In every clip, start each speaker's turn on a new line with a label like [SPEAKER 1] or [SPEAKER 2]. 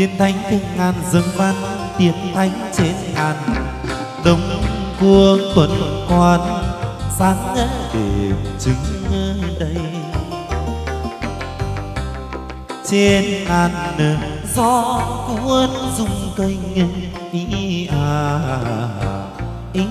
[SPEAKER 1] tiên thánh cung ngàn dân văn tiên thánh trên ngàn. Đông cuông tuần quan, sáng để chứng đây. Trên ngàn gió cuốn dung cây ý à ý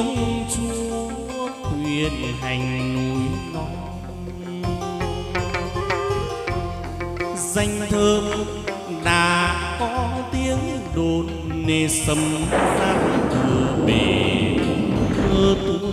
[SPEAKER 2] công chúa quyền hành núi non. Danh thơm đã có tiếng đồn nề sầm gian thờ bể thơ tuổi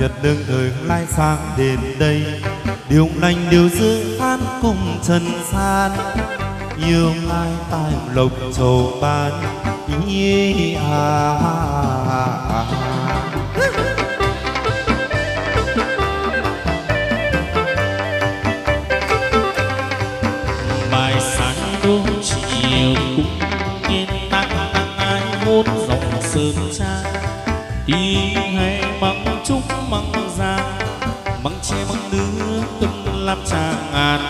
[SPEAKER 2] nhật đường thời lai sang đến đây điều lành điều dư than cùng trần gian yêu ai tài lộc trầu ban ý à, à, à, à.
[SPEAKER 1] chiều cũng lắm làm ngàn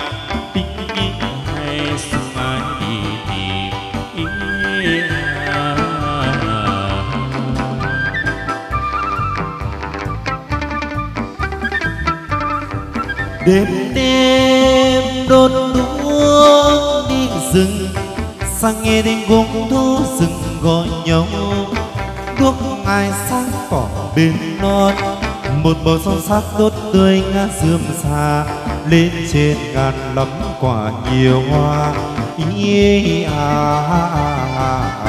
[SPEAKER 1] tình hay sung ai đi tìm ý à.
[SPEAKER 2] đêm đêm đốt đuốc đi rừng sang nghe tiếng cung thu rừng gọi nhau. Đuốc ai sáng cỏ bên non, một bầu son sắc đốt tươi ngã dương xa lên trên ngàn lắm quả nhiều hoa ý à, à, à, à.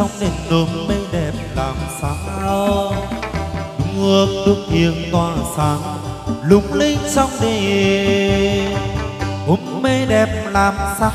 [SPEAKER 2] Trong nên đốm mây đẹp làm sao đuốc đuốc thiêng tỏa sáng lung linh trong đi, hôm mây đẹp làm sao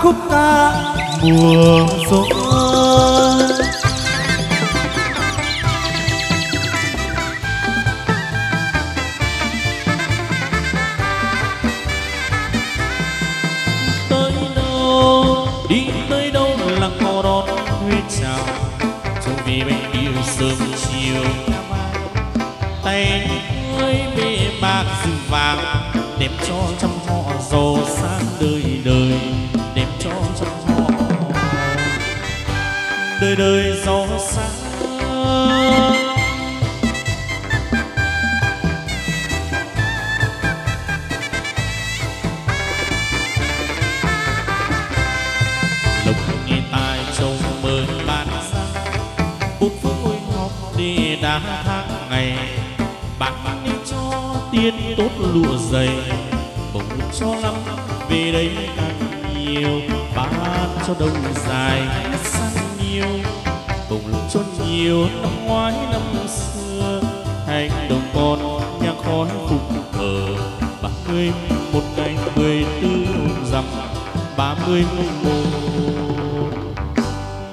[SPEAKER 2] khúc ca mùa gió.
[SPEAKER 1] Tới đâu, đi tới đâu là có đón huyết chào. Trong vì bên yêu sớm chiều tay cưới bê bạc rừng vàng, đem cho trăm họ giàu sang đời. Đời đời giàu sang lộc nghe tai trông mời ban ra bốn vui học đi đã tháng ngày. Bạc nên cho tiên tốt lụa dày. Bỗng cho lắm vì đây càng nhiều, ban cho đông dài sang cùng chôn nhiều năm ngoái năm xưa hành đồng con nhà khói phụng thờ ba mươi một ngày mười tư dặm ba mươi một.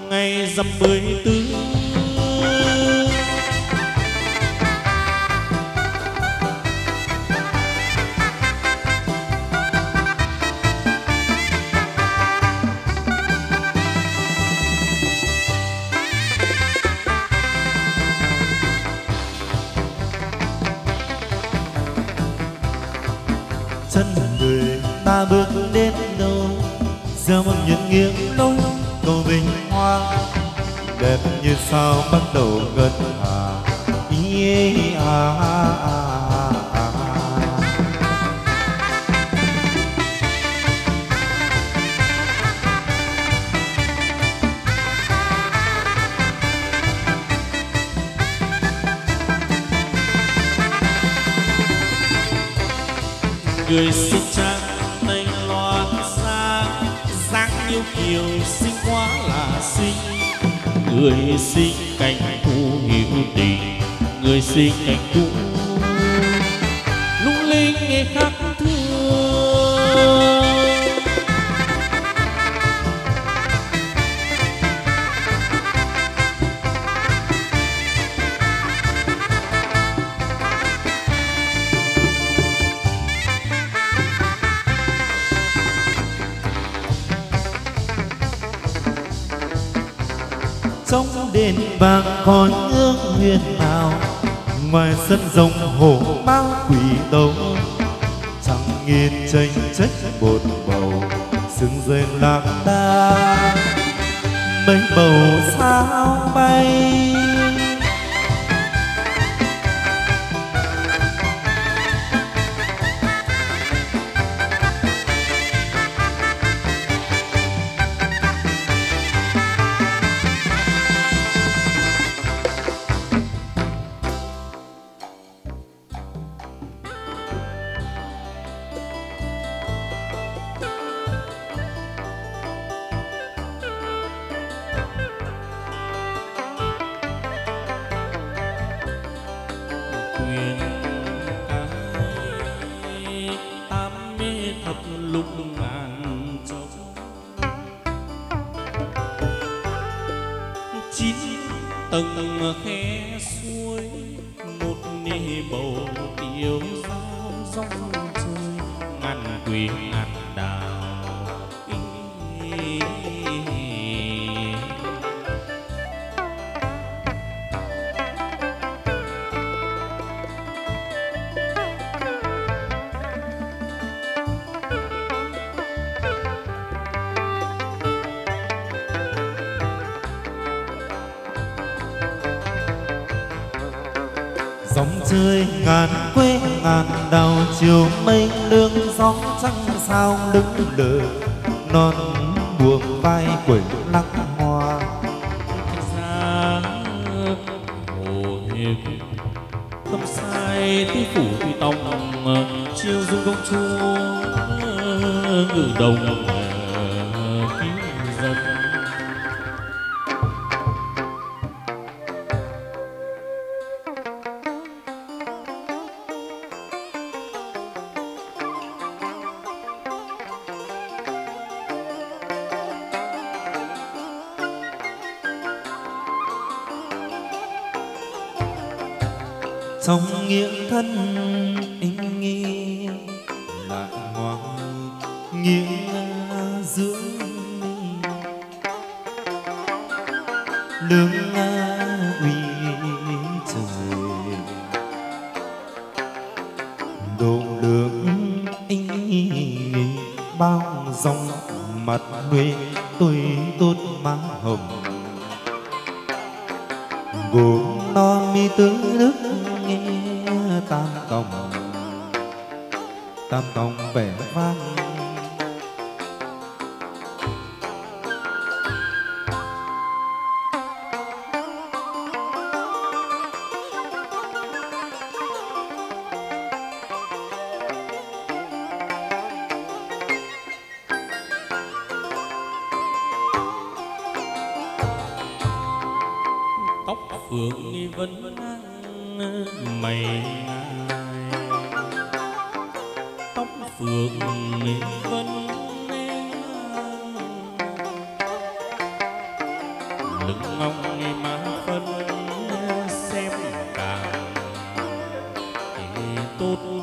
[SPEAKER 1] Ngày dặm mười tư
[SPEAKER 2] sừng rơi lạc ta mấy bầu sao bay? Chiều mây lương sóng trăng sao đứng lờ non buông vai quẩy lắc hoa.
[SPEAKER 1] Sáng hồ hiệp tâm sai tí phủ tuy tòng chiêu dung công chúa ngự đồng.
[SPEAKER 2] tốt.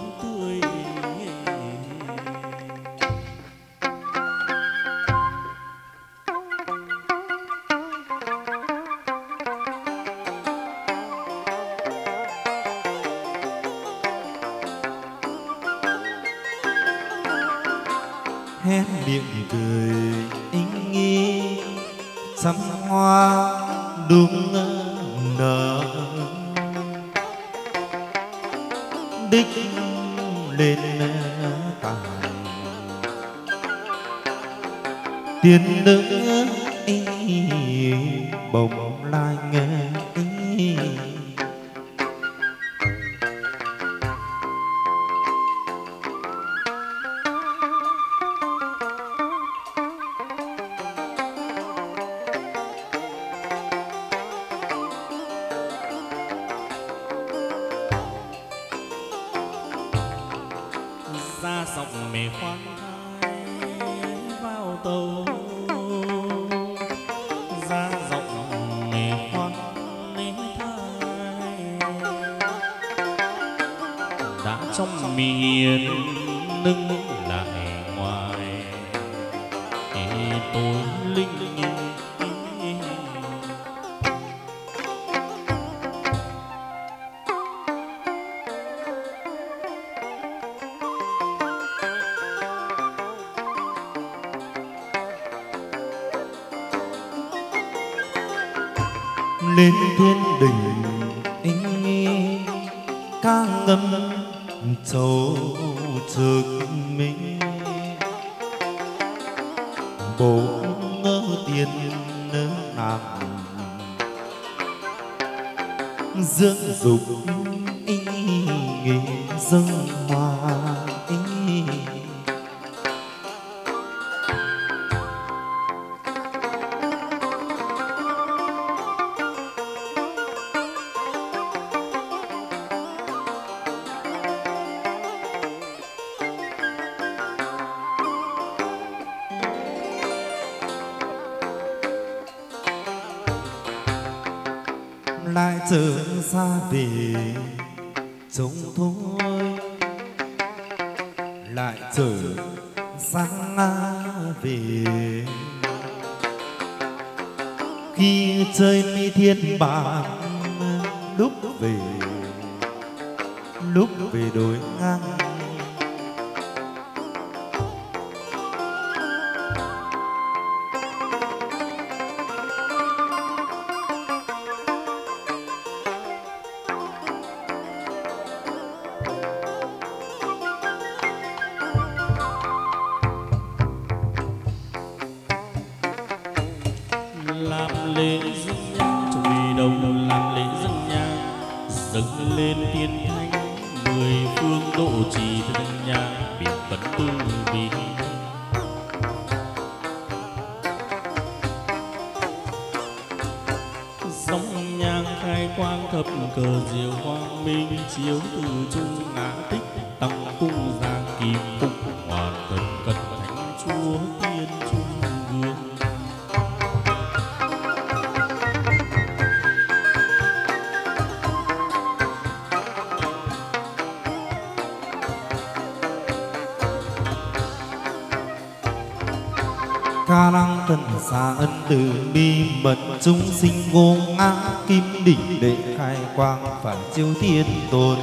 [SPEAKER 2] chúng sinh vô ngã, kim đỉnh đệ khai quang phản chiếu thiên tôn.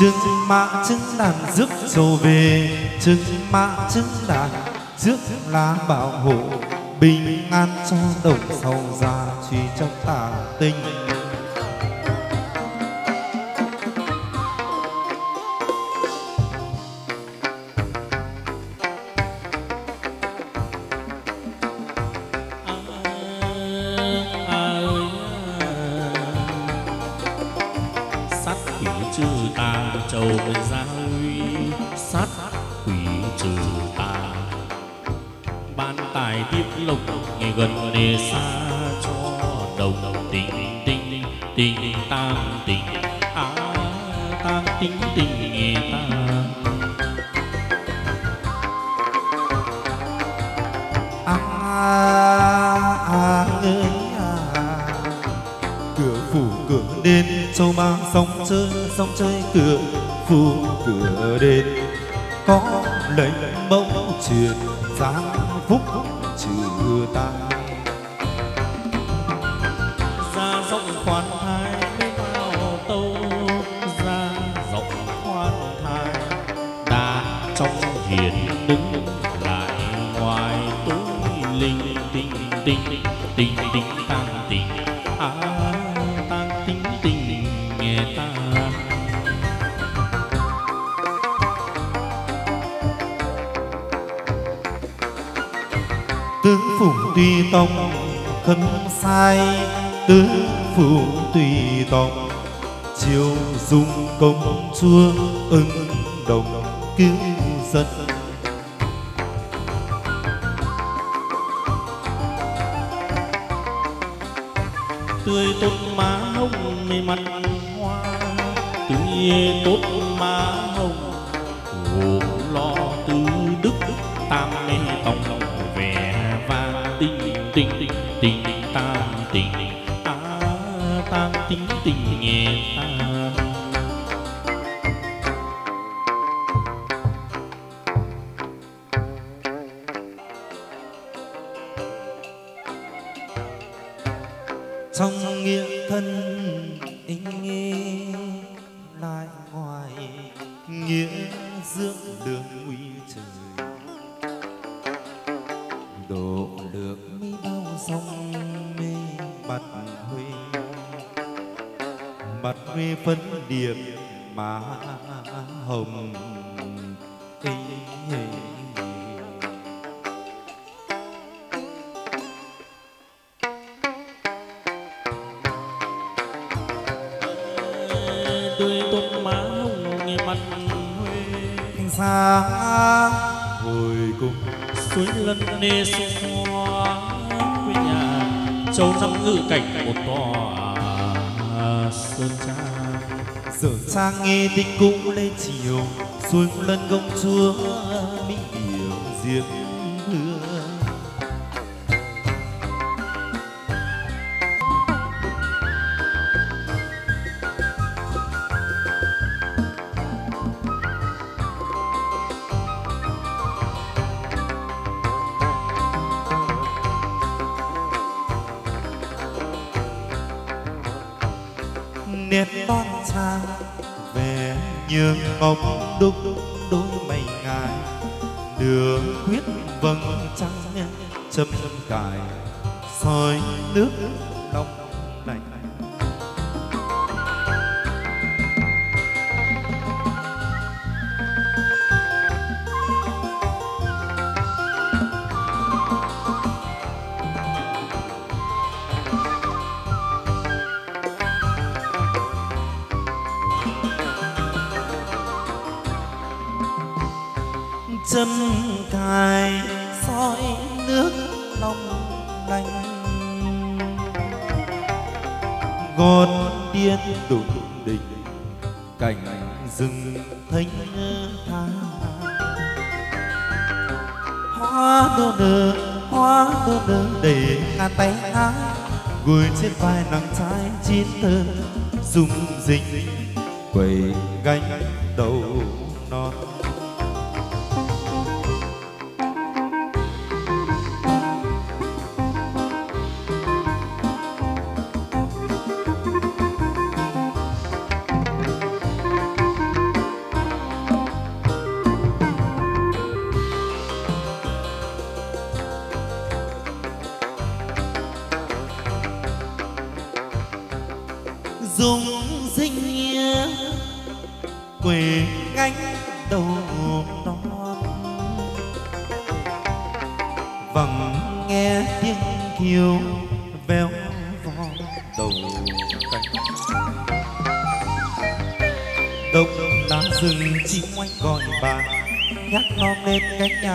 [SPEAKER 2] Trứng mạ chứng đàn rước trầu về trứng mạ chứng đàn rước lá bảo hộ, bình an cho đồng sầu già chỉ trong
[SPEAKER 1] tả tình.
[SPEAKER 2] chúa ưng đồng cứu dân.
[SPEAKER 1] Tươi tốt má hồng mi mặt hoa tươi tốt má hồng gồm lo tứ đức. Tam mê tòng, vẻ và tình tình tình tinh nghe
[SPEAKER 2] tình cũng lên chiều xuống lân công chúa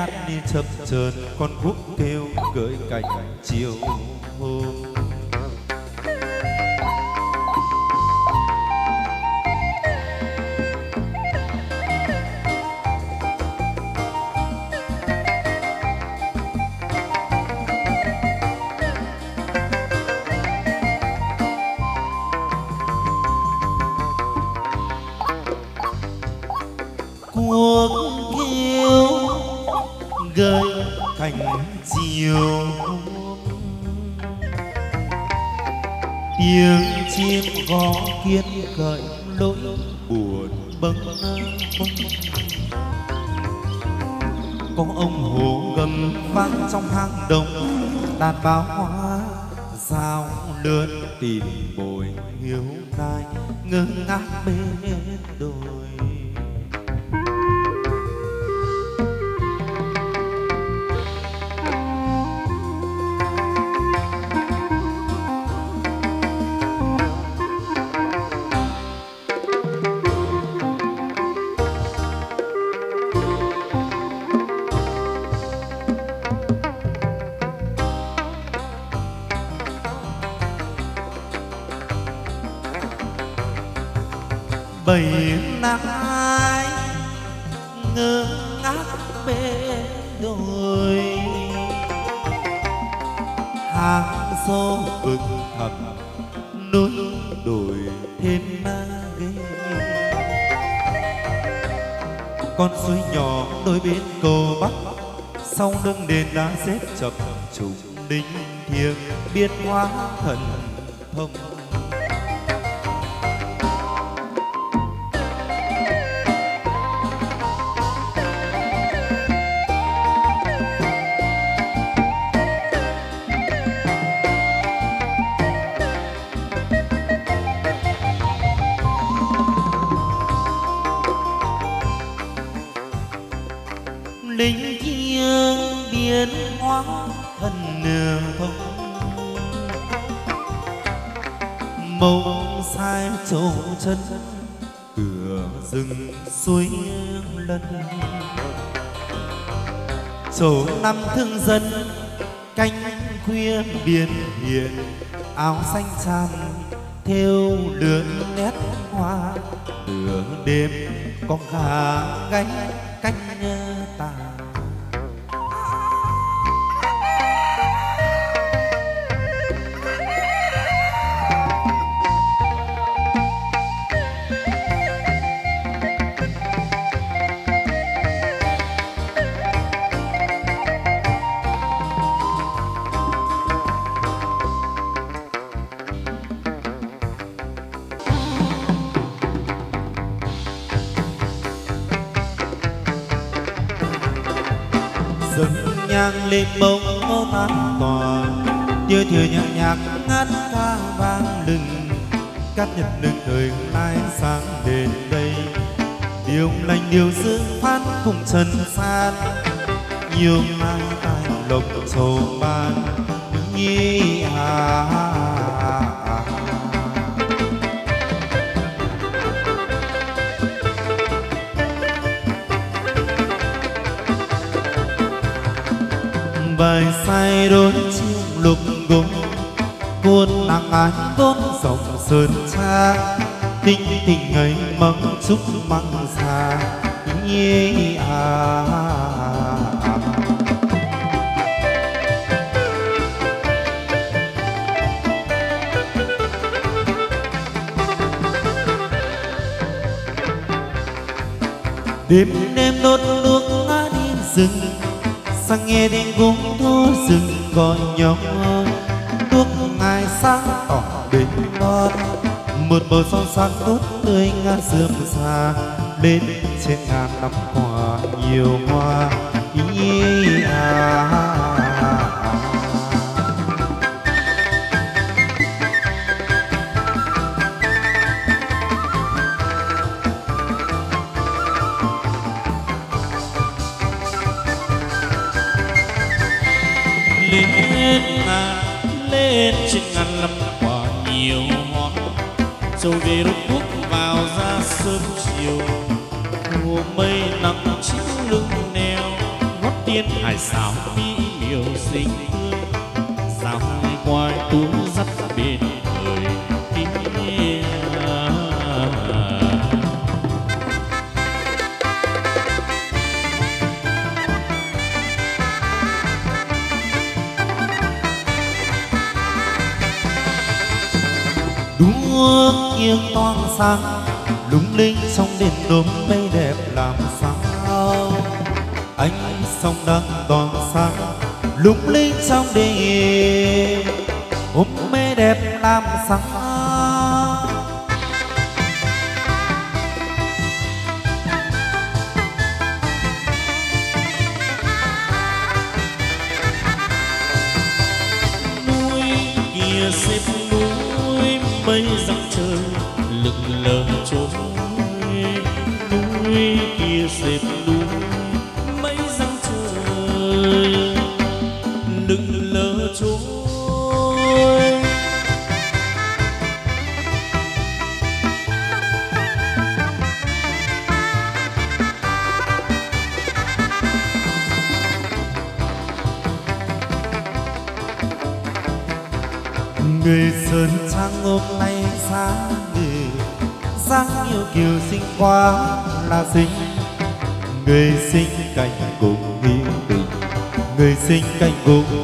[SPEAKER 2] cánh đi chập chờn con khúc kêu gợi cảnh. Bao hoa sao lượn tìm bồi. Xếp chập trùng đinh thiêng biết hóa thần thông mong sai trầu chân, cửa rừng suối lân. Trầu năm thương dân, canh khuya biển hiền, áo xanh tràn theo lượn nét hoa. Đường đêm con gà gáy canh tàn. Tà lên bông ngô tan tỏa, chưa thừa nhạc nhạc ngát ca vang lừng cát nhật lưng thời nay sáng đến đây. Điều lành điều dữ phát cùng trần san nhiều mang tai lộc sầu ban. Nhi à say đôi chim lục gục cuốn nặng ái tốt dòng sơn cha tinh tình ấy mong chúc măng xa nhi à, à, à, đêm đêm đốt nước ngã đi rừng sang nghe tiếng gốm rừng gọi nhau. Thuốc ngày sáng tỏ bên non một bầu son sáng tốt tươi ngát sương xa bên trên ngàn năm hoa nhiều hoa. kính xong đêm đốm mây đẹp làm sao? Anh sông đang toàn sáng lung linh trong đêm hôm mê đẹp làm sáng Caingou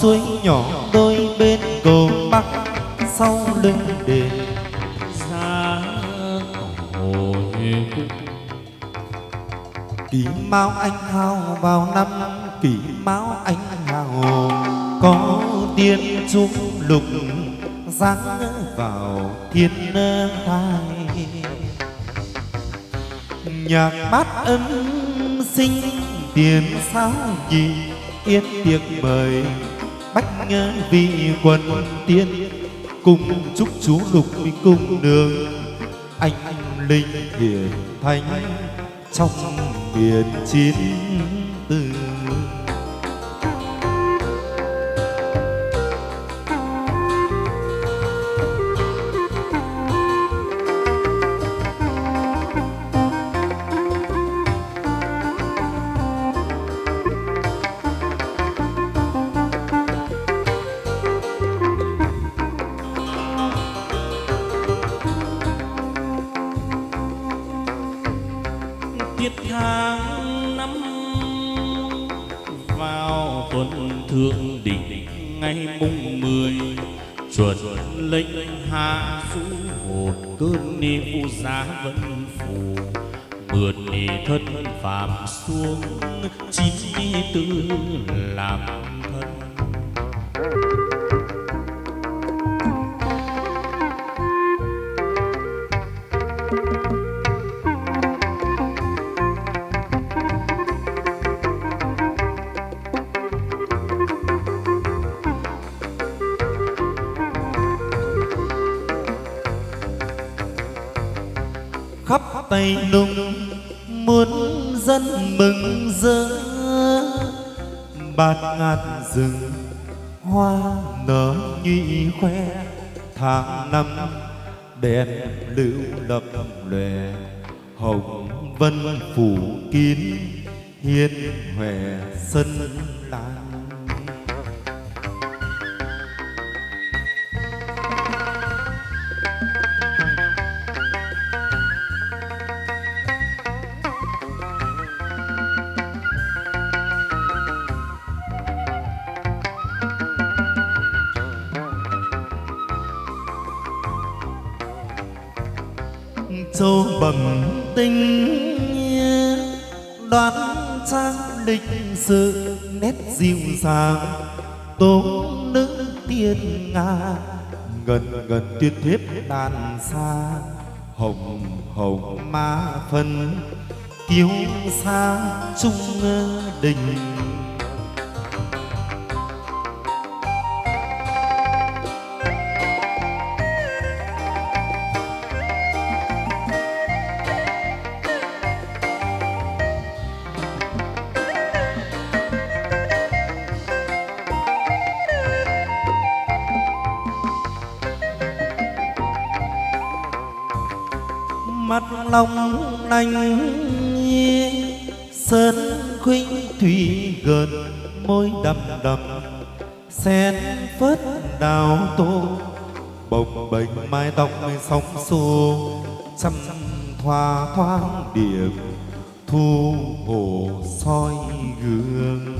[SPEAKER 2] suối nhỏ tôi bên cầu bắc sau lưng đền
[SPEAKER 1] ra hồi
[SPEAKER 2] kỷ mão anh hao vào năm, kỷ mão anh hào có tiên trung lục giáng vào thiên thai. Nhạc bát ân sinh tiền sao gì yên tiệc mời vị quần tiên, cùng chúc chú lục cung đường. Anh linh hiển thánh trong miền chín. Phủ kín hiên huệ sân lan châu bẩm tinh toán trang lịch sự nét dịu dàng. Tốn nữ tiên nga gần gần tuyệt thiếp đàn xa hồng hồng ma phân, kiêu xa trung đình bềnh mái tóc sóng xô trăm thoa thoáng điểm thu hồ soi gương.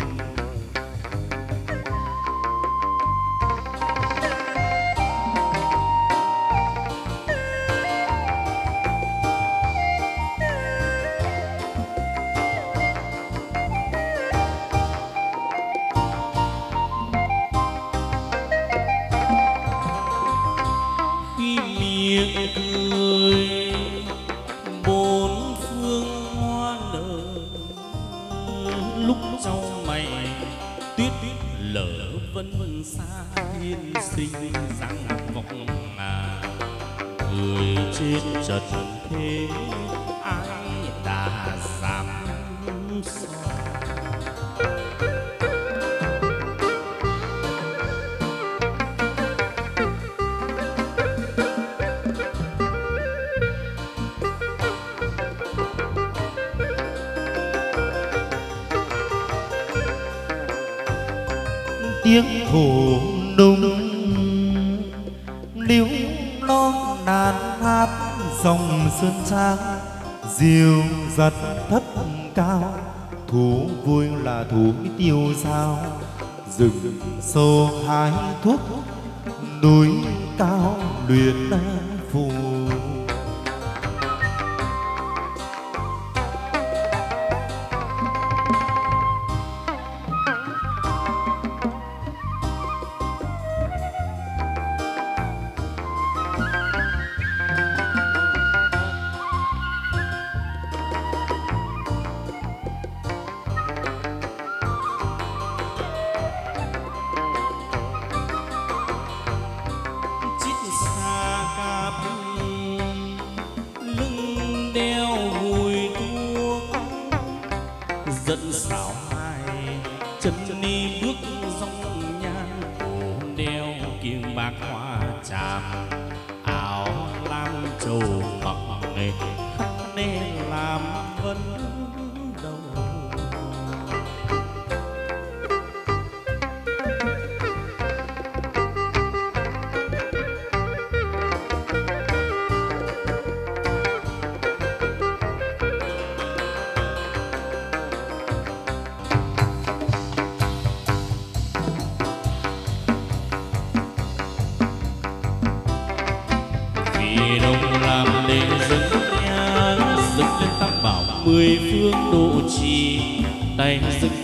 [SPEAKER 1] Tay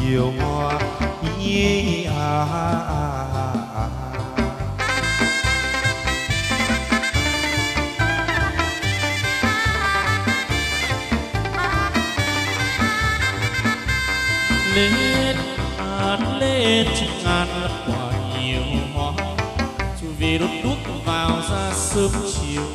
[SPEAKER 2] nhiều hoa Ý, à, à, à,
[SPEAKER 1] lên ngàn lên ngàn quả nhiều hoa chu vì đốt đuốc vào ra sớm chiều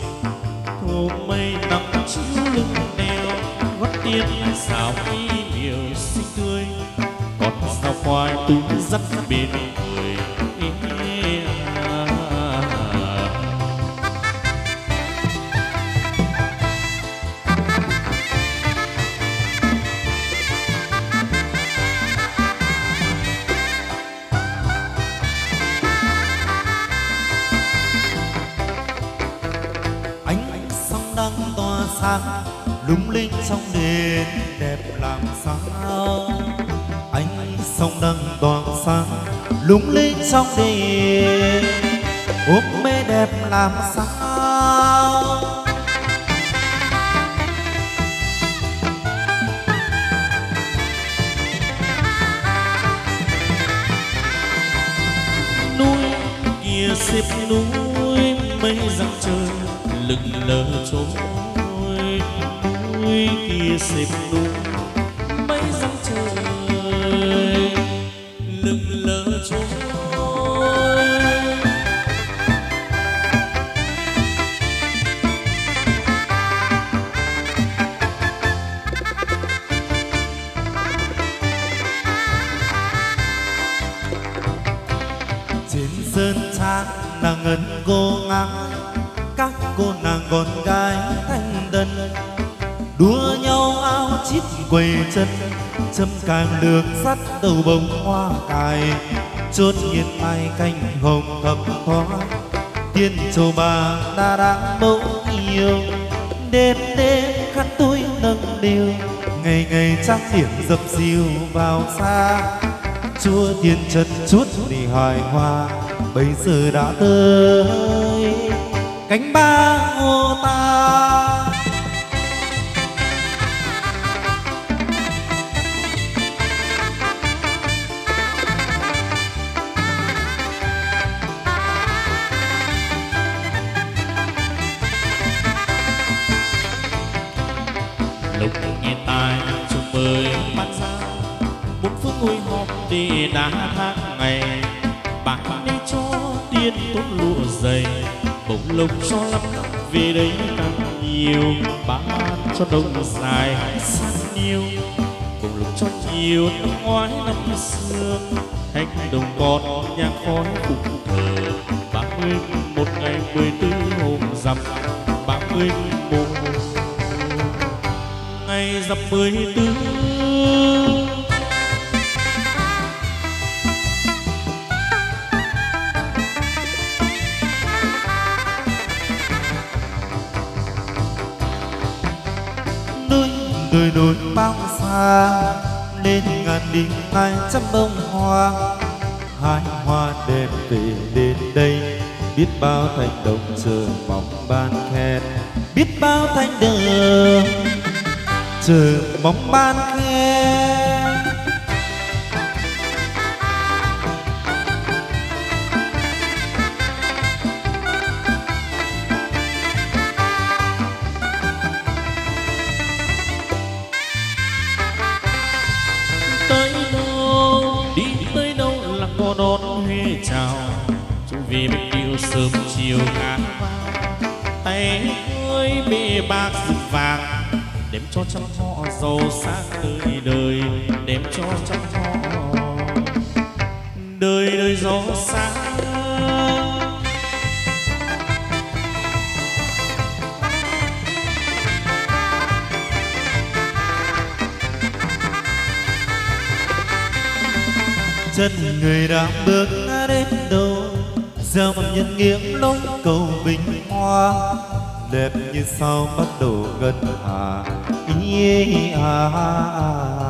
[SPEAKER 2] lung linh trong đi, ôm mê đẹp làm sao?
[SPEAKER 1] Núi kia xếp núi mây dặm trời lừng lờ trôi núi kia xếp núi.
[SPEAKER 2] Sắt đầu bông hoa cài, chốt nghiệt mai canh hồng thầm thoáng tiên châu bà đã đáng mẫu yêu, đêm đêm khăn tôi nâng đều ngày ngày trang điểm dập dìu vào xa, chúa tiên chân chút đi hài hoa, bây giờ đã tới. Cánh ba ô ta
[SPEAKER 1] cho đông dài sang nhiều cùng lúc cho nhiều năm ngoái năm xưa hành đồng con nhang khói cùng thờ ba mươi một ngày mười tư hôm rằm, ba mươi một ngày dằm mười
[SPEAKER 2] mong ban khen
[SPEAKER 1] tới đâu, đi tới đâu là có đón huê chào. Chú vì mình yêu sớm chiều ngã vào. Tay ơi bê bạc vàng đêm cho trăm giàu sang đời đời, đem cho trăm họ đời đời gió sáng
[SPEAKER 2] chân người đã bước đến đâu, giờ một nhân nghiễm lối cầu bình hoa, đẹp như sao bắt đầu gần hà ý à,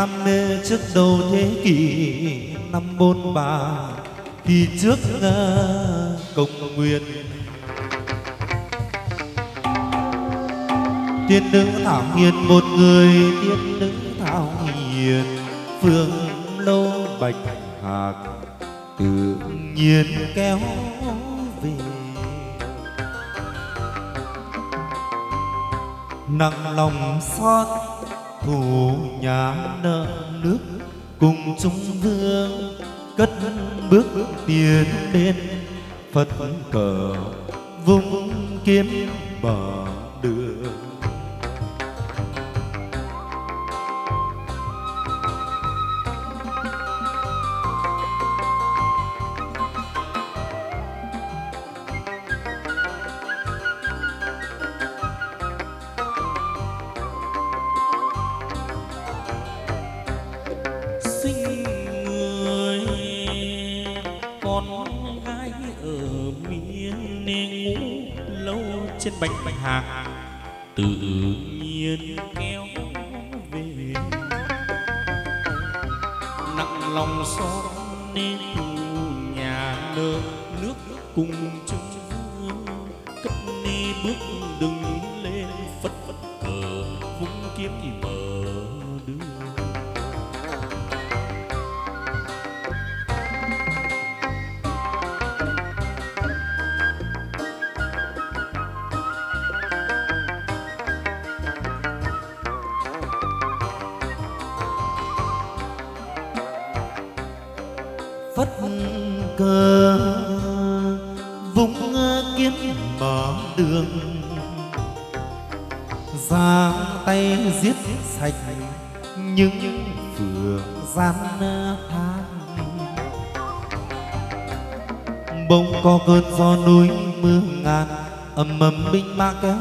[SPEAKER 2] vào những năm trước đầu thế kỷ năm bốn ba, thì trước công nguyên. Tiên nữ thảo hiền một người, tiên nữ thảo hiền phương lâu bạch hạc tự nhiên kéo về. Nặng lòng xót thủ nhà nợ nước cùng chung vương, cất bước tiến lên. Phật cờ vung kiếm bờ.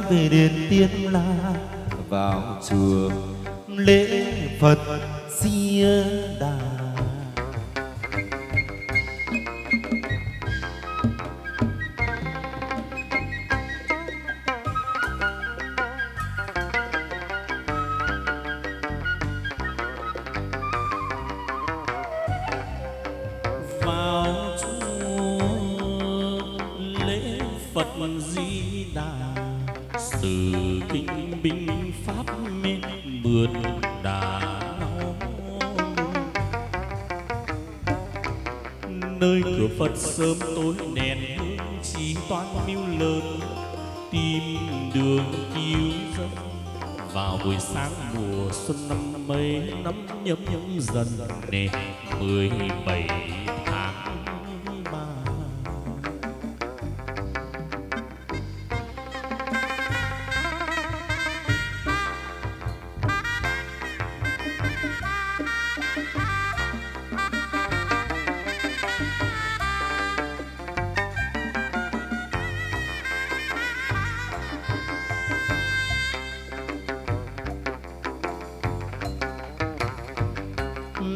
[SPEAKER 1] Về
[SPEAKER 2] đền tiên la vào chùa lễ phật.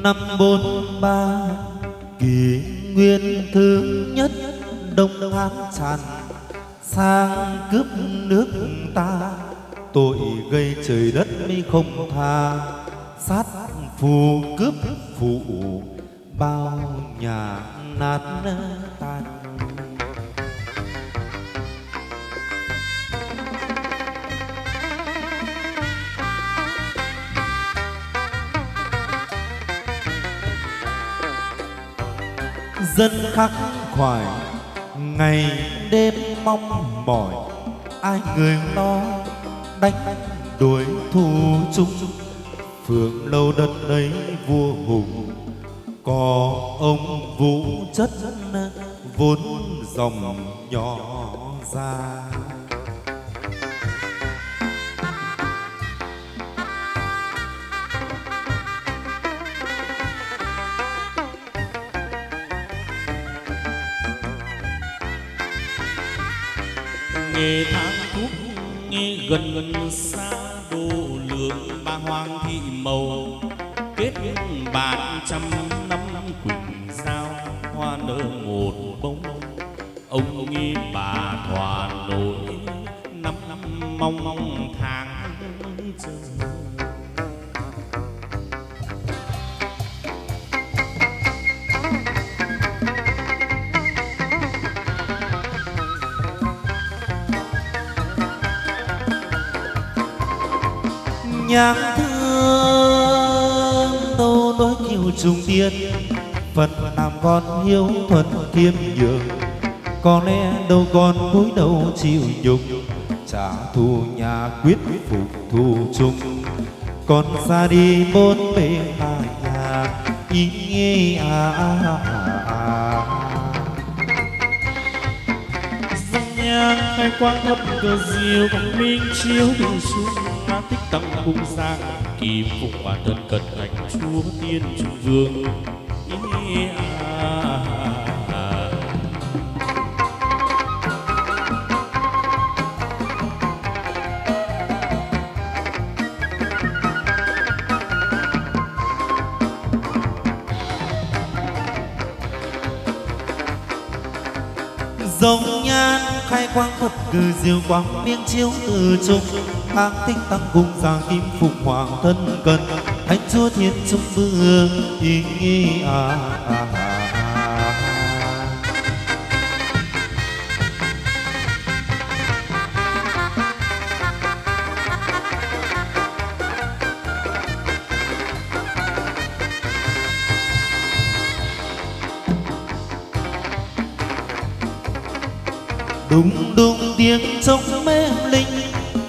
[SPEAKER 1] Năm
[SPEAKER 2] bốn ba, kỷ nguyên thứ nhất, đông hán tràn, sang cướp nước ta. Tội gây trời đất mi không tha, sát phù cướp phụ bao nhà nát. Dân khắc khoải, ngày đêm mong mỏi. Ai người lo đánh đuổi thù chung phượng lâu đất ấy vua hùng. Có ông vũ chất vốn dòng nhỏ ra.
[SPEAKER 1] Nghe tháng thuốc nghe gần gần xa đồ lượng ba hoàng thị màu kết bạn trăm năm quỳnh giao, hoa nở một bông. Ông nghe bà thỏa nổi, năm năm mong mong tháng
[SPEAKER 2] nhang thương. Tâu nỗi kiều trùng tiên phật làm con hiếu thuận kiêm nhường. Có lẽ đâu còn cúi đầu chịu nhục, trả thù nhà quyết phục thù chung. Con ra đi bốn bề hai nhà, ý nghe à à à, à.
[SPEAKER 1] nhang khai quang thấp cờ diều, bằng minh chiếu đường xuống cung sang kỳ phục và thân cận thành chúa tiên trung vương.
[SPEAKER 2] Dòng nhan khai quang phật cử diệu quang miếng chiếu từ trung tháng tinh tăng cùng giang kim phục hoàng thân cần thánh chúa thiên trung vương ý nghi à, à, à, à. đùng đùng tiếng trống mê linh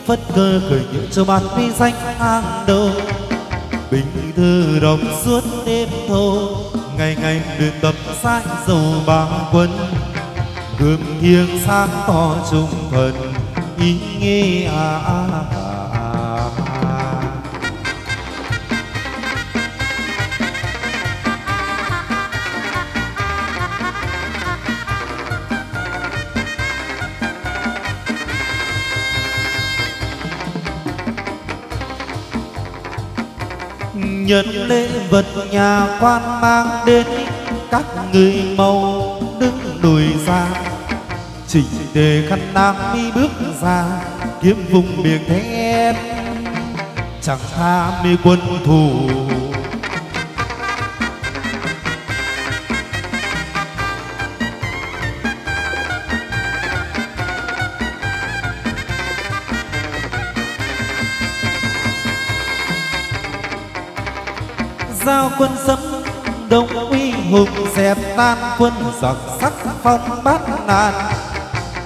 [SPEAKER 2] phất cơ khởi những cho bạn vi danh hàng đầu. Bình thư đọc suốt đêm thâu ngày ngày luyện tập sai dầu ba quân. Gươm thiêng sáng to trung thần ý nghĩa à, à, nhân lễ vật nhà quan mang đến, các người màu đứng lùi ra. Chỉnh tề khăn nam đi bước ra, kiếm vùng miệng thét chẳng tha mê quân thù dẹp tan quân giặc sắc phong bát nạn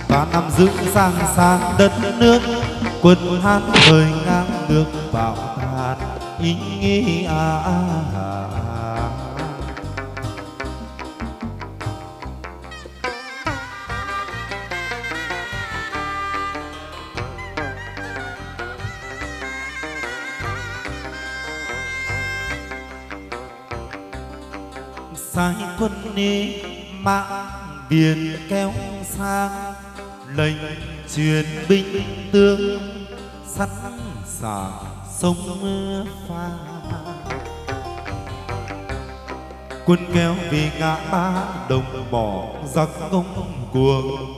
[SPEAKER 2] và năm giữ sang sang đất nước quân hán thời ngang ngược bảo tàn ý nghĩ à, à, à. Mạng biển kéo sang, lệnh truyền binh tướng, sẵn sàng sông mưa pha. Quân kéo vì ngã ba, đồng bỏ giặc công cuồng,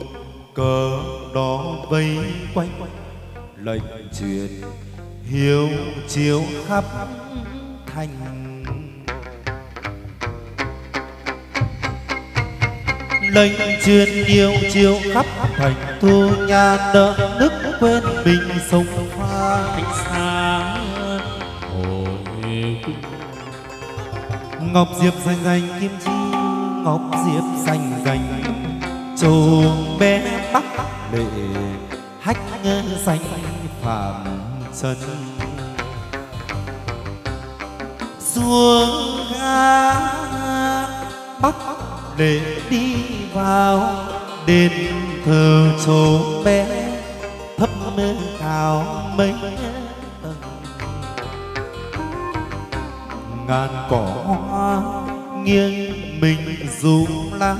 [SPEAKER 2] cờ đó vây quanh, lệnh truyền hiếu chiếu khắp thành lệnh truyền yêu chiều khắp thành thu nhà đỡ nước quên bình sông pha.
[SPEAKER 1] Ánh sáng hồi
[SPEAKER 2] ngọc diệp xanh xanh kim chi ngọc diệp xanh xanh châu bé bắc lệ hách xanh phạm chân xuống ga bắc để đi vào đền thờ chỗ bé thấp mơ cao mấy tầng. Ngàn cỏ hoa nghiêng mình rụng lá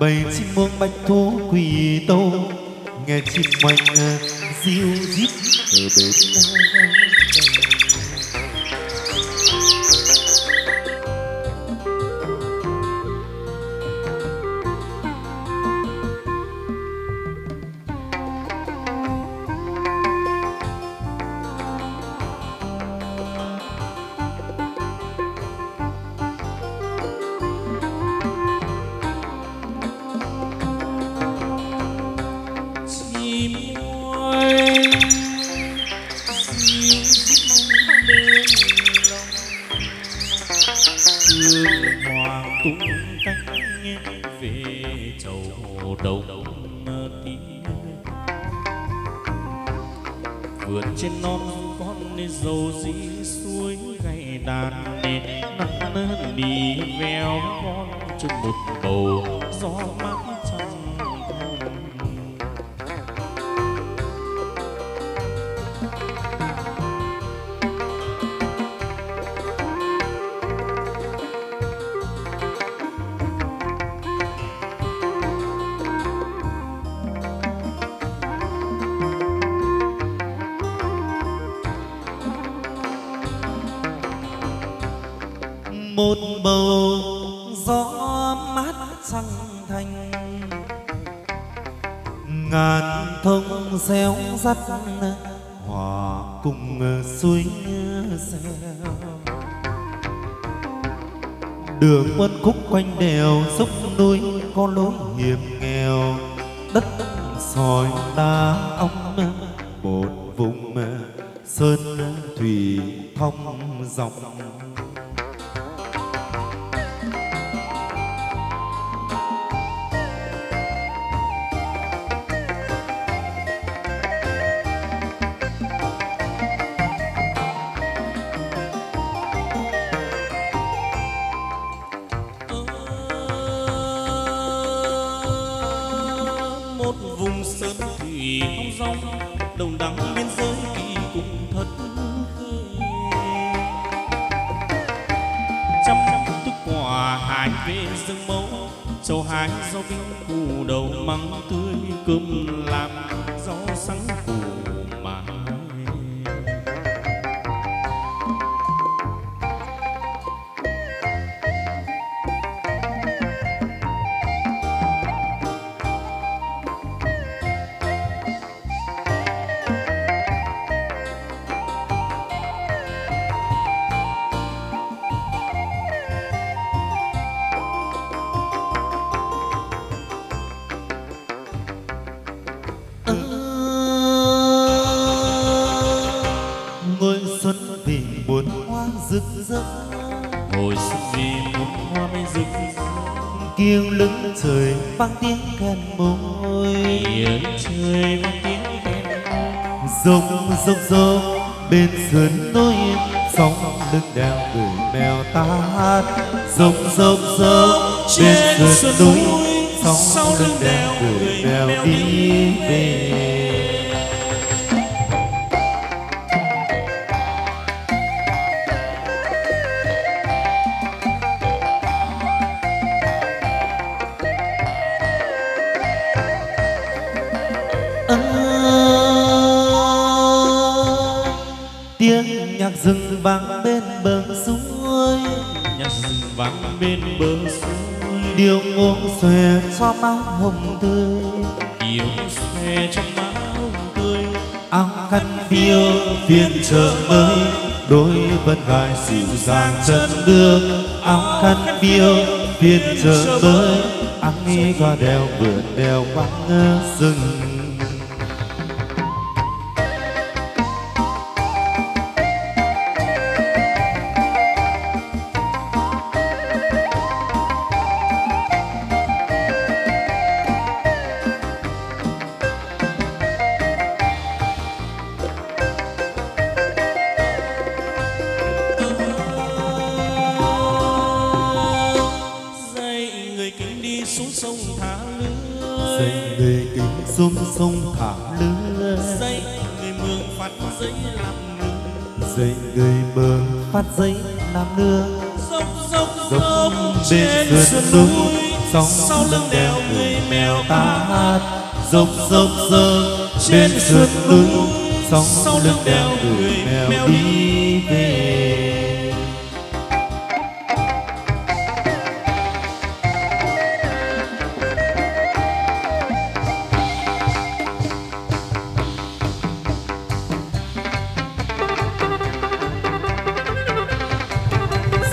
[SPEAKER 2] bầy chim muông bạch thú quỳ tô. Nghe chim oanh ờ, diêu rít ở bên quân khúc quanh đèo, dốc núi có lối hiểm nghèo. Đất sỏi đá ong một vùng sơn thủy thông dòng. Vang tiếng khen môi
[SPEAKER 1] tiếng trời vang tiếng khen
[SPEAKER 2] rông rông rông bên sườn núi sóng lưng đèo gửi mèo ta hát rông rông rông bên sườn núi sóng lưng đèo gửi mèo đi về cho má hồng tươi.
[SPEAKER 1] Điệu xòe trong hồng tươi.
[SPEAKER 2] Áo khăn phiêu phiên chợ mới. Đôi vân gai dịu dàng chân đưa áo khăn phiêu phiên chợ mới. Áng nghi qua đèo vượt đèo quãng rừng sóng
[SPEAKER 1] sau lưng đèo người mèo
[SPEAKER 2] ta hát dốc dốc dốc bên sườn núi. sóng lưng đèo người mèo đi về.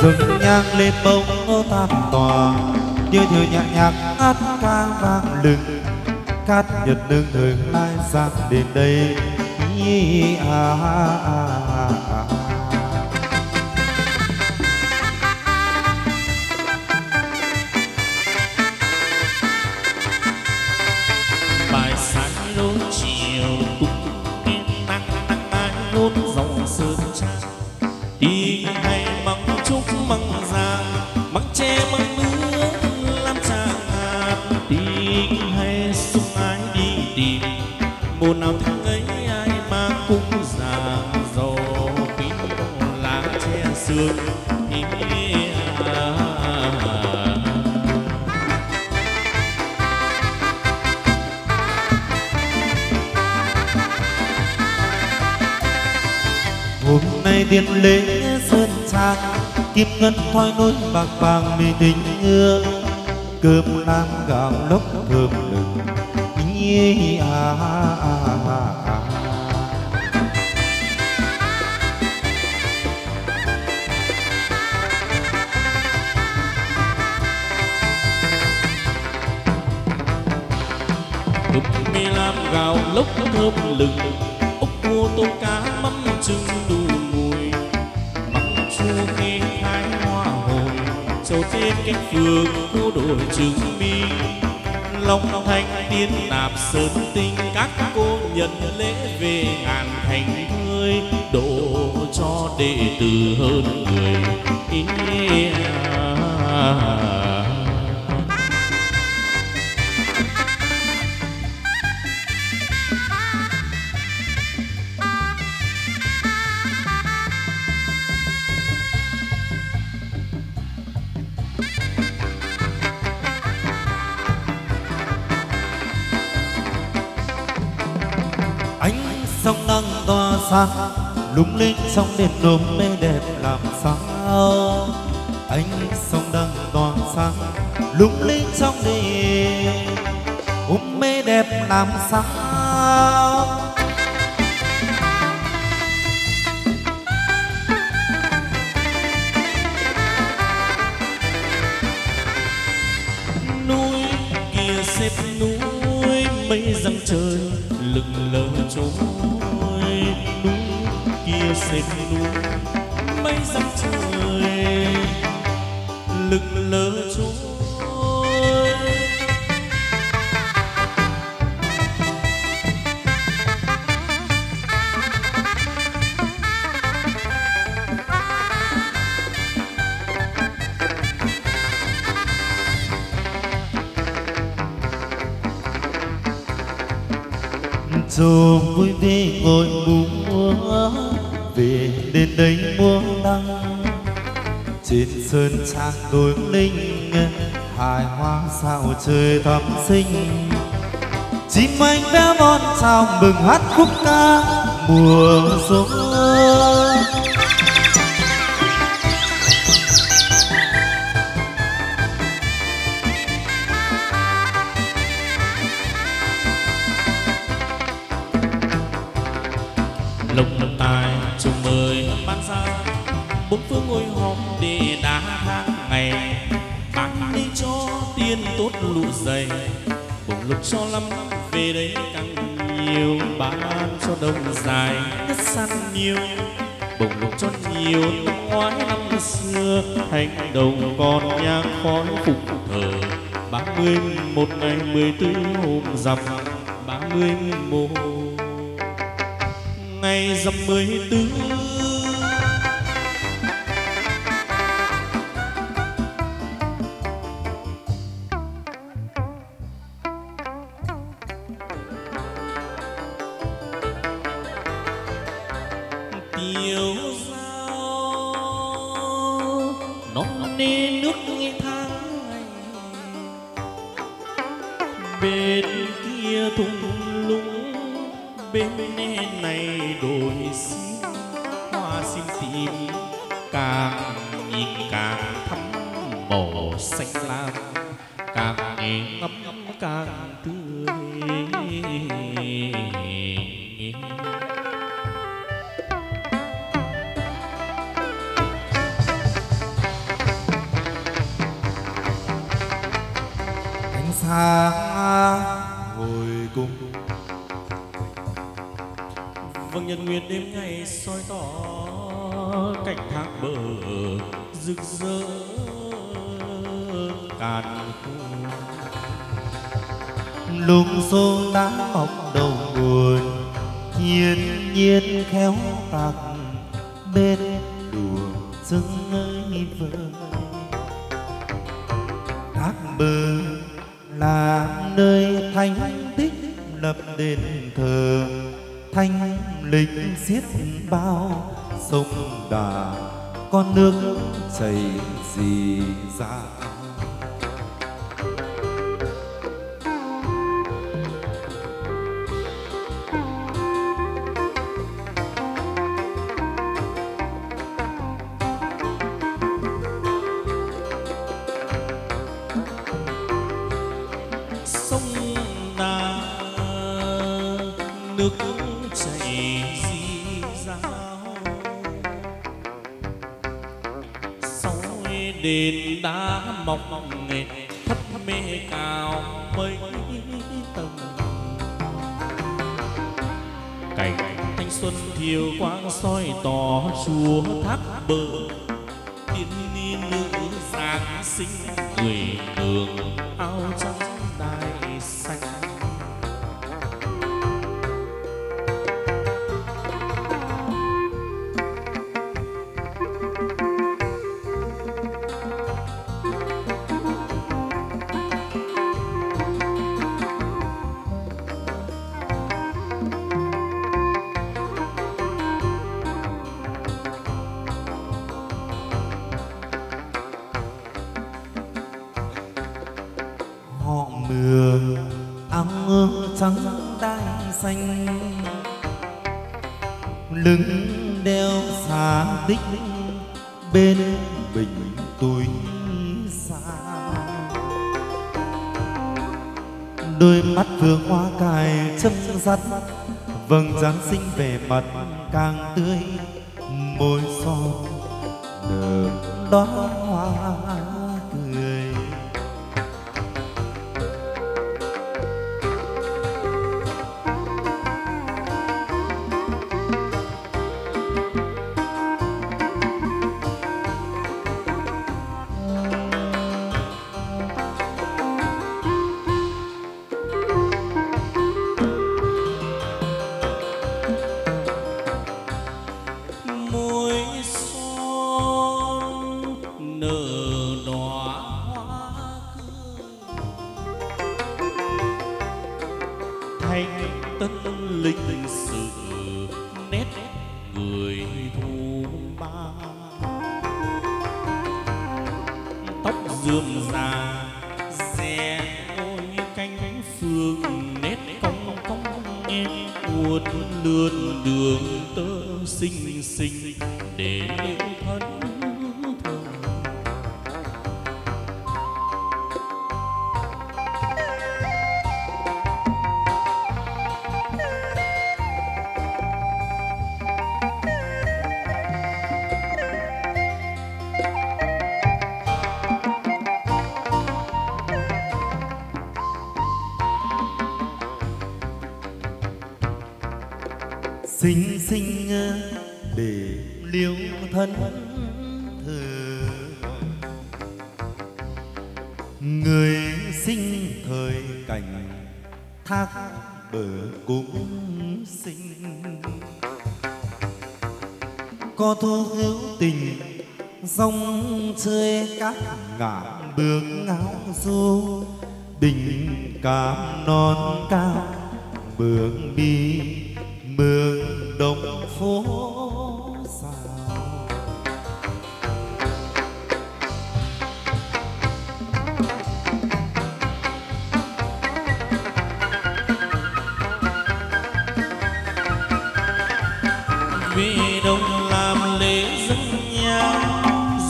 [SPEAKER 2] Rừng nhang lên bông tam tòa tiêu thiêu nhạc nhạc hát ca vang lừng cát nhật nương thời lai sang đến đây ý à, à, à. Nay lễ sơn trang kim ngân thoi nối bạc vàng mì tình hương cơm lam gạo lốc thơm lừng ý à, à, à, à.
[SPEAKER 1] cơm mì lam gạo lốc thơm lừng ốc cua tôm cá mắm trứng đủ trên cánh phường khu đội trứng mi long thanh tiên nạp, sơn tinh, các cô nhận lễ về ngàn thành thơi. Độ cho đệ tử hơn người. Ý à.
[SPEAKER 2] Đốm mê đẹp làm sao? Ánh sông đang toàn sáng, lung linh trong đêm ôm mê đẹp làm sao? sao trời thắm xinh chim anh bé non sao mừng hát khúc ca, mùa xuân.
[SPEAKER 1] dày bụng lục cho lắm, về đấy càng nhiều bán cho đông dài, hết săn nhiều. Bụng lục cho nhiều năm ngoái, năm xưa thành đồng còn nhà khói phục thờ. Ba mươi một ngày mười tư hôm dằm ba mươi một ngày dằm mười tư xanh.
[SPEAKER 2] Lưng đeo xà tích, bên bình tôi xa đôi mắt vừa hoa cài châm rắt vầng giáng sinh về mặt càng tươi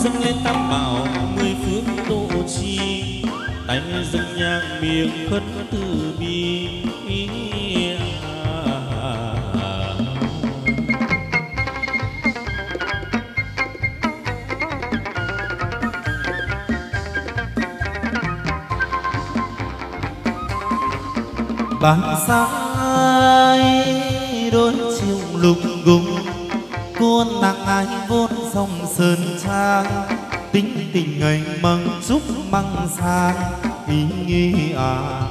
[SPEAKER 1] dâng lên tam bảo, mười phương độ trì. Tay dâng nhang miệng khấn từ bi.
[SPEAKER 2] Ban sáng ai đôi chiều lùng gung cuốn nặng ai vốn dòng sơn trang. Tính tình ngày mừng chúc măng sang ý nghĩ à.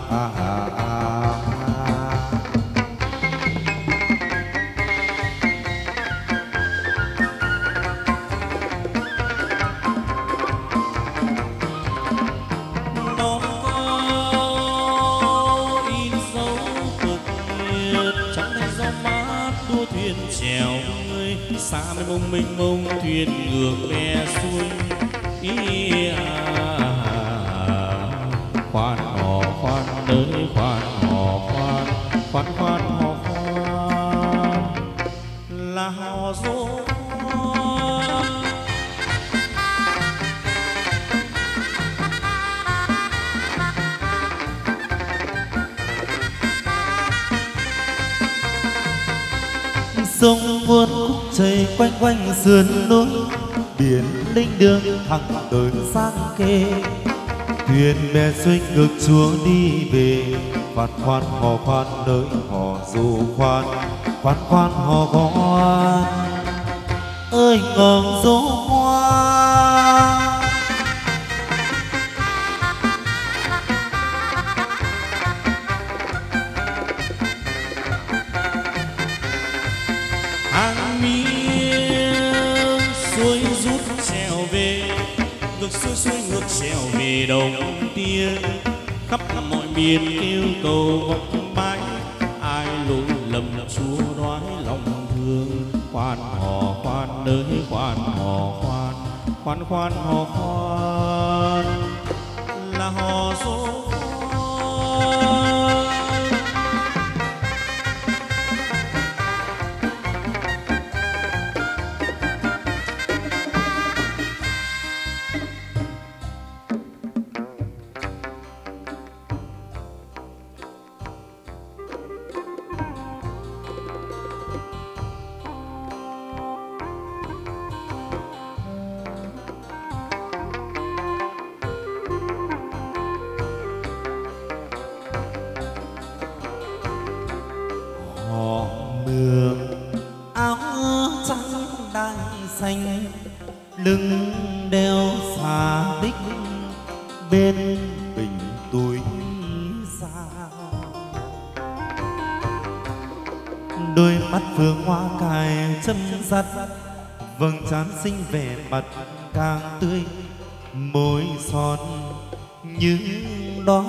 [SPEAKER 2] Sườn núi, biển linh đường thẳng tới sang kê thuyền bè xuôi ngược xuống đi về, khoan khoan hò khoan nơi hò dù khoan khoan khoan hò khoan. Ơi ngon khoan
[SPEAKER 1] khoan
[SPEAKER 2] bên bình túi sao đôi mắt phương hoa cài châm dắt vầng trán xinh vẻ, mặt càng tươi. Môi son như đóa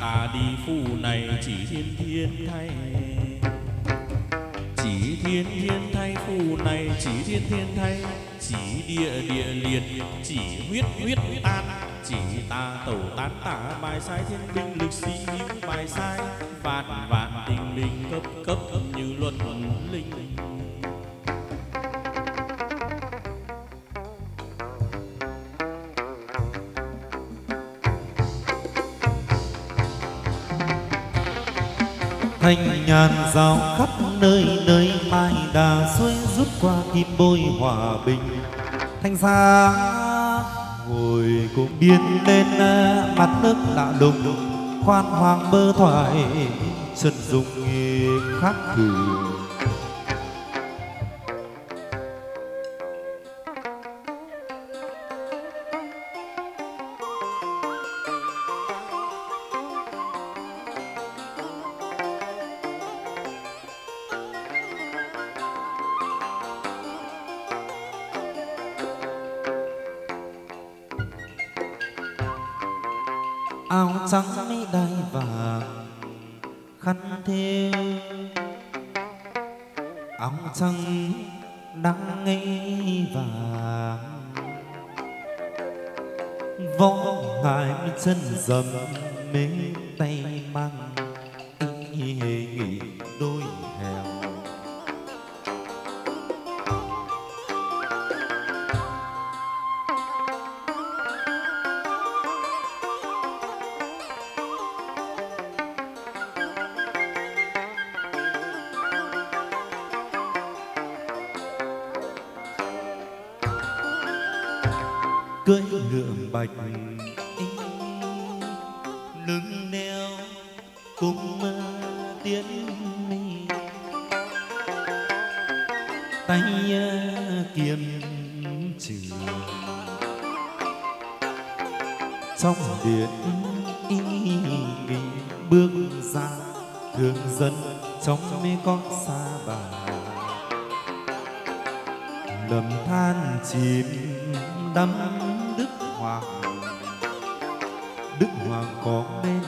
[SPEAKER 1] Ta đi phu này chỉ thiên thiên thay. Chỉ thiên thiên thay phu này chỉ thiên thiên thay. Chỉ địa địa liệt, chỉ huyết huyết tan chỉ ta tẩu tán tả bài sai thiên binh, lực sĩ hữu bài sai. Vạn vạn
[SPEAKER 2] kim bôi hòa bình. Thanh xa ngồi cùng biên lên mặt nước lạ lùng. Khoan hoàng bơ thoại chân dung khắc cử lầm than chìm đắm đức hoàng. Đức hoàng có bên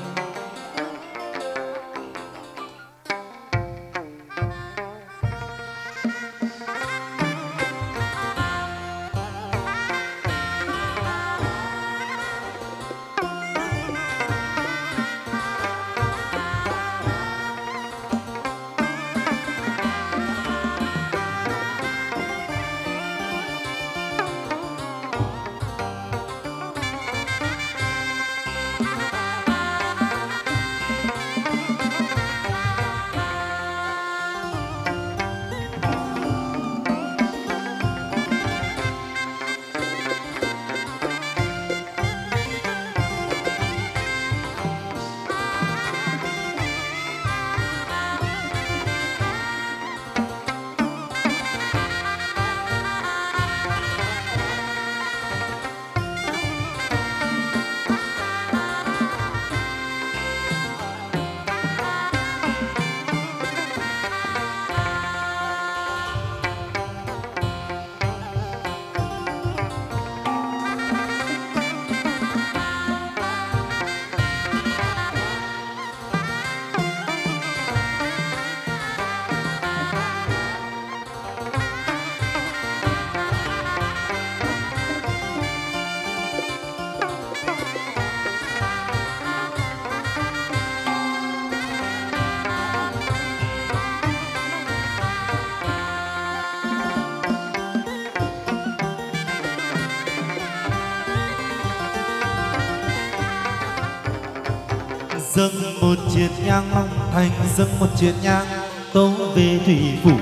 [SPEAKER 2] nhang mong thành dâng một chuyện nhang. Tấu về thủy phủ,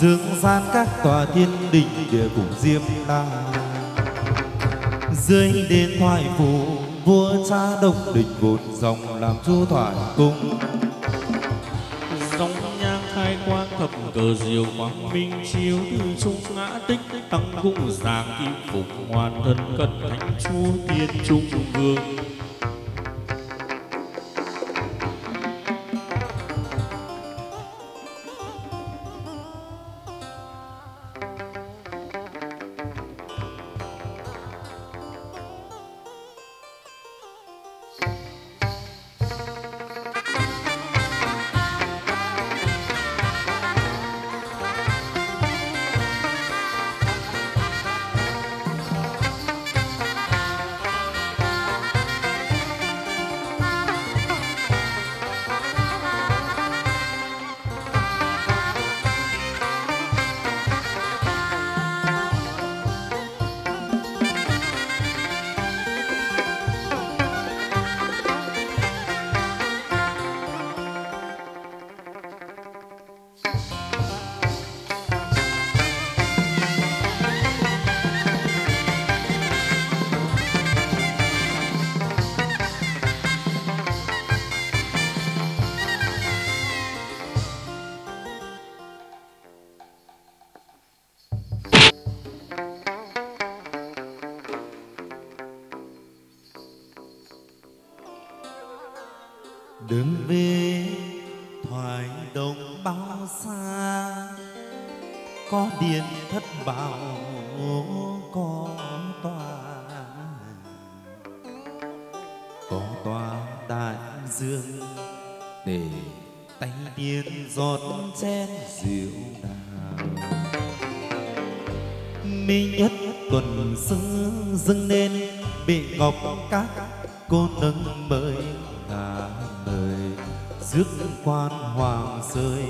[SPEAKER 2] dương gian các tòa thiên đình địa phủ diêm la. Dưới đền thoại phủ, vua cha đông địch vụt dòng làm chu thoại cung.
[SPEAKER 1] Dòng nhang khai quang thập cờ diều quang minh chiếu từ trung ngã tích, tăng cung giàng kim phục hoàn thân cận thánh chúa tiên trung vương.
[SPEAKER 2] rước quan hoàng rơi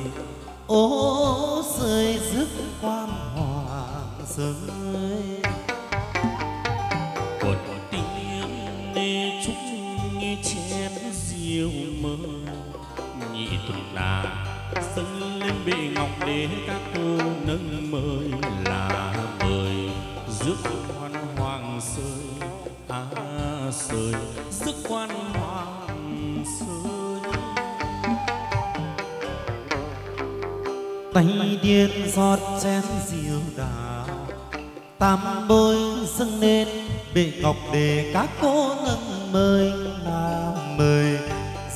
[SPEAKER 1] để các cô nâng mời là mời,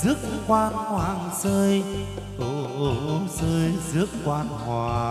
[SPEAKER 1] rước quan hoàng rơi.
[SPEAKER 2] Ô, rơi rước quan hoàng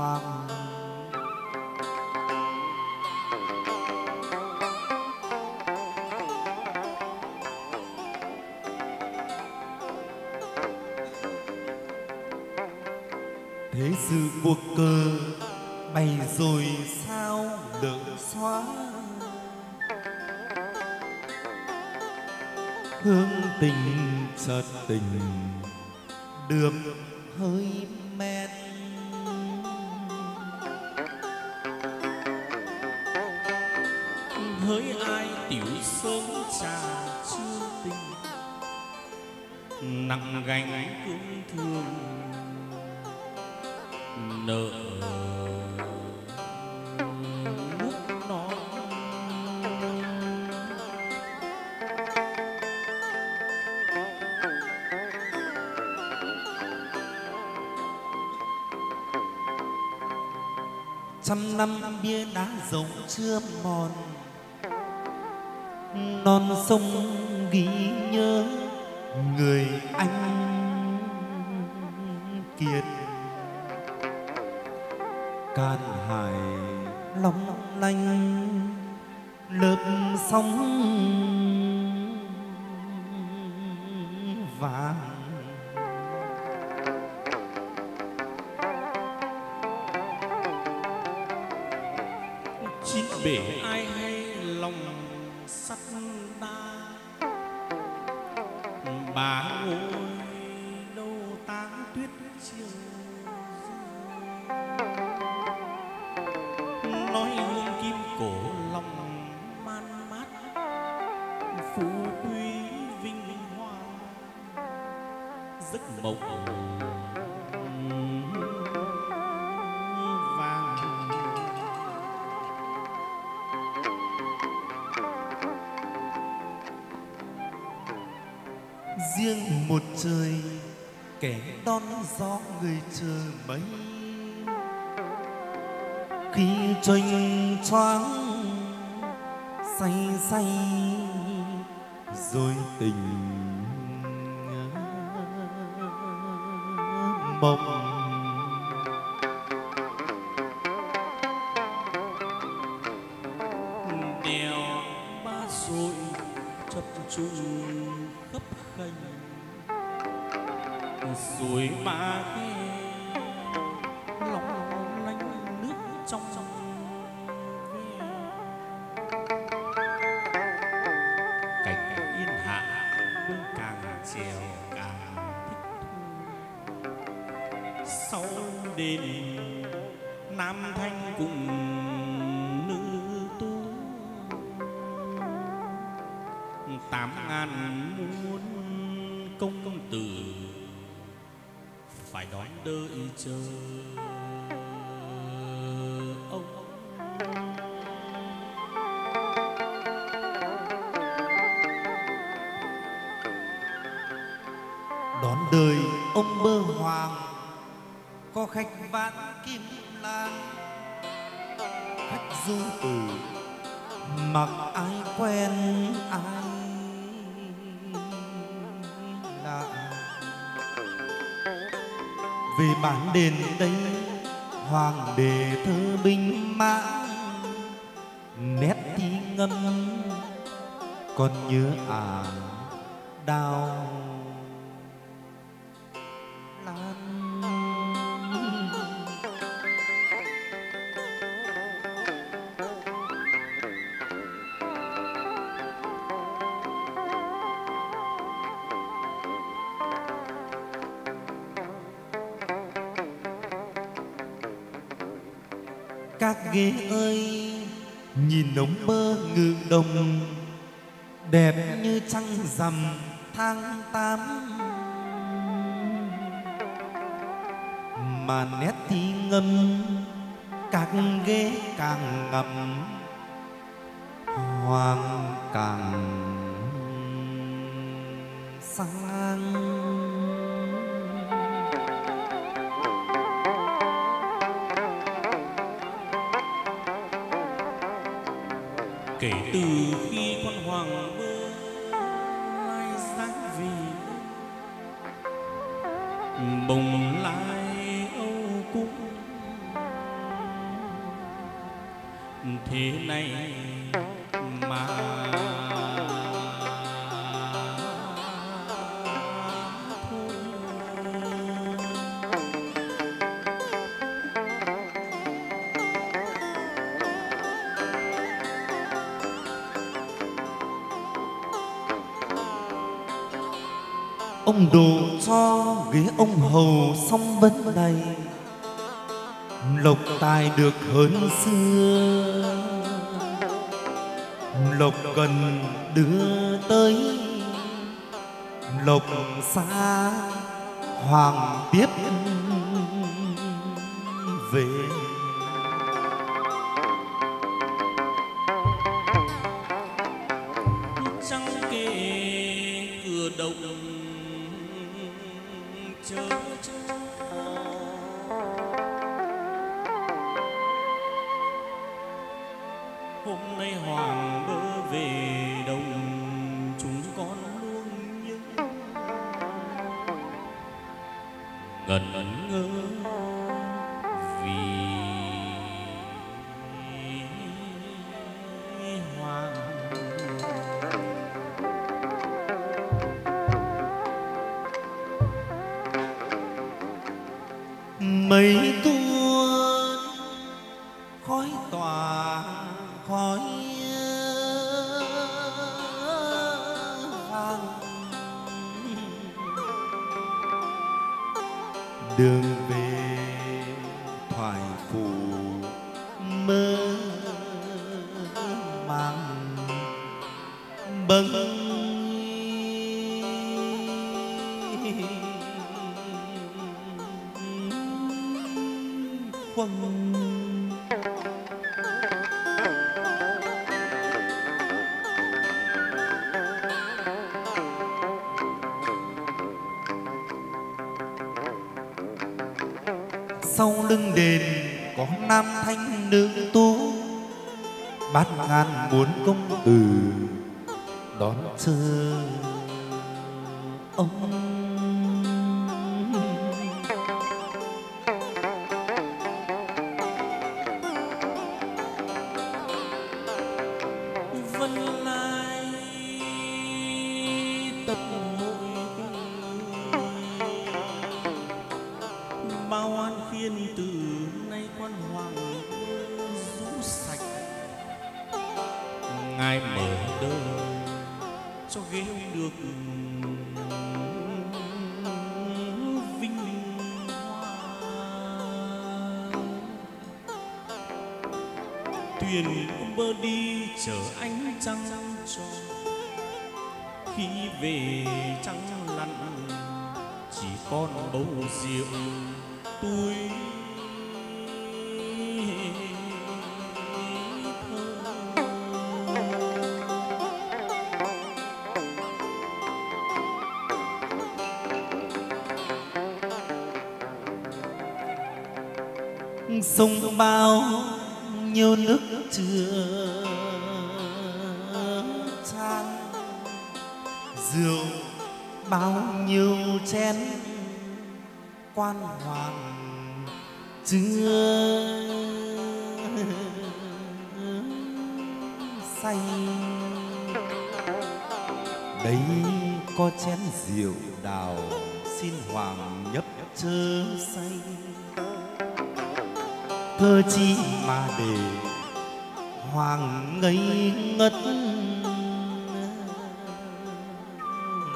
[SPEAKER 2] hoàng. Thế sự cuộc cờ bày rồi sao lượng xóa? Thương tình chợt tình được bia đá rộng chưa mòn. Non sông ghi nhớ người
[SPEAKER 1] thanh cùng nữ tu tám ngàn muôn công công tử phải đón đợi chờ ông
[SPEAKER 2] đón đời ông bơ hoàng, có khách vãn. Du tử, mặc ai quen ai lạ. Về bản đền đây, hoàng đề thơ binh mã nét thi ngâm, còn nhớ à rằm tháng tám. Mà nét thi ngâm, các ghế càng ngầm hoàng càng sang
[SPEAKER 1] kể từ khi con hoàng bồng lai âu cung thế này mà
[SPEAKER 2] ông đồ ông hầu song vấn này, lộc tài được hơn xưa. Lộc cần đưa tới, lộc xa hoàng tiếp về.
[SPEAKER 1] Hôm nay hoàng bơ về đồng
[SPEAKER 2] lưng đền có nam thanh nữ tu bát ngàn muốn công tử đón chờ.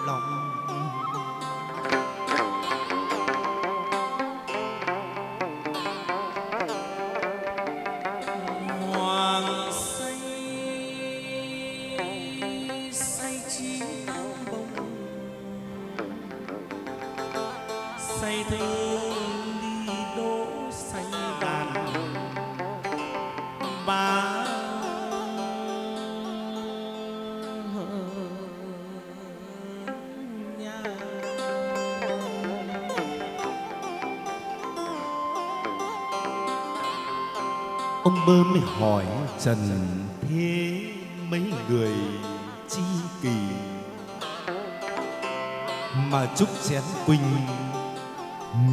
[SPEAKER 2] lòng ông bơ mới hỏi trần thế mấy người chi kỳ mà chúc chén quỳnh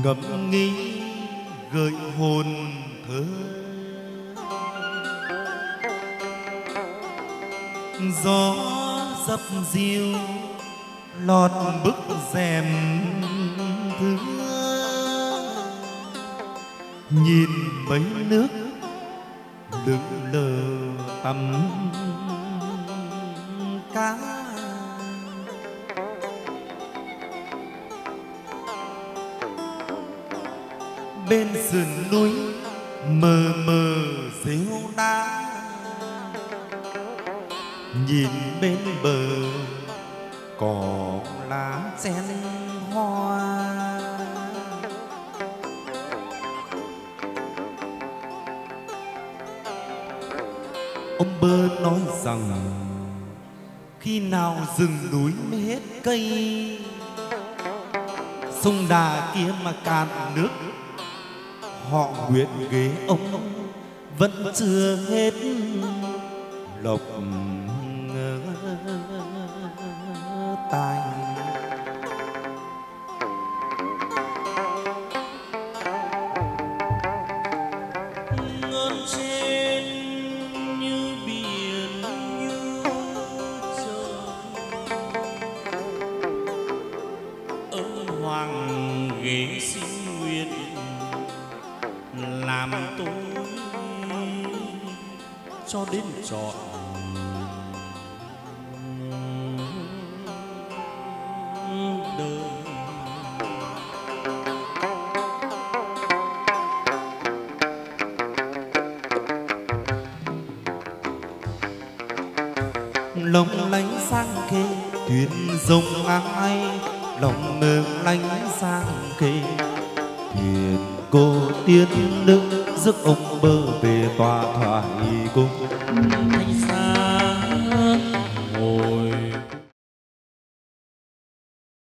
[SPEAKER 2] ngẫm nghĩ gợi hồn thơ. Gió dập diêu lọt bức rèm thương, nhìn mấy nước Good.